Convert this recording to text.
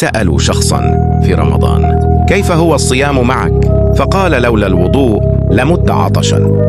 سألوا شخصا في رمضان كيف هو الصيام معك؟ فقال لولا الوضوء لمت عطشا.